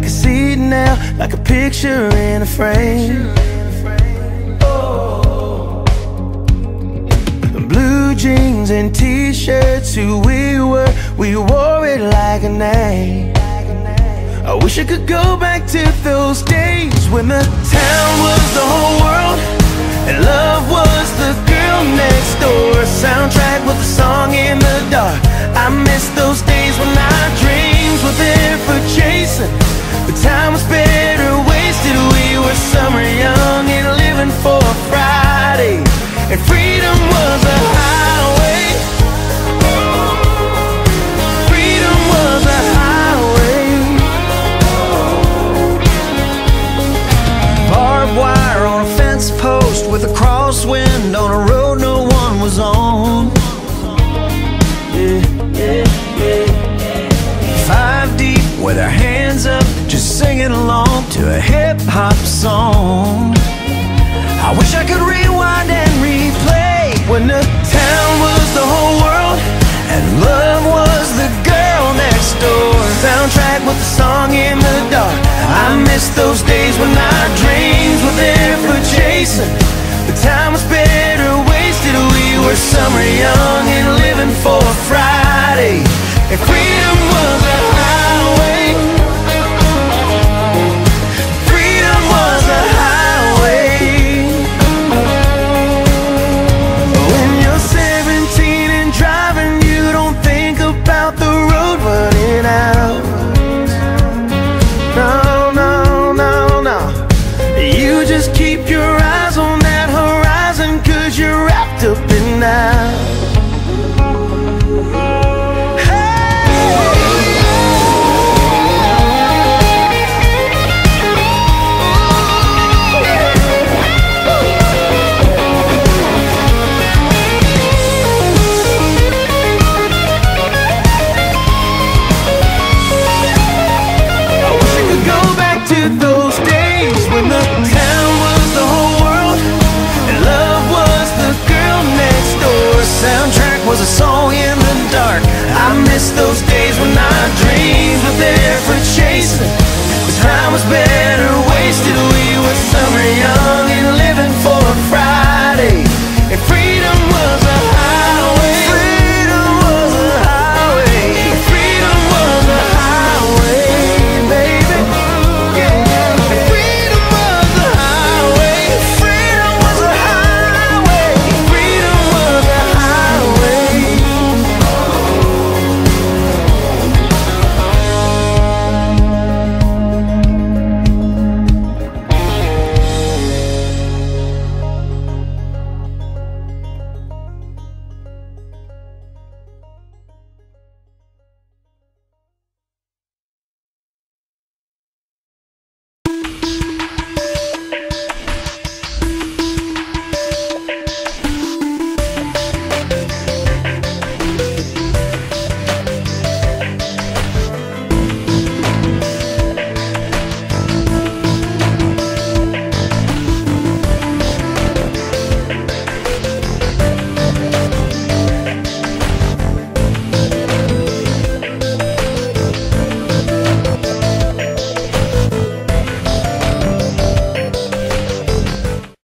I can see it now, like a picture in a frame. oh. Blue jeans and t-shirts, who we were, we wore it like a name. I wish I could go back to those days when the town was the whole world and love was was on. Five deep with our hands up, just singing along to a hip hop song. I wish I could rewind and replay When the We were and dark. I miss those days when our dreams were there for chasing The time was better wasted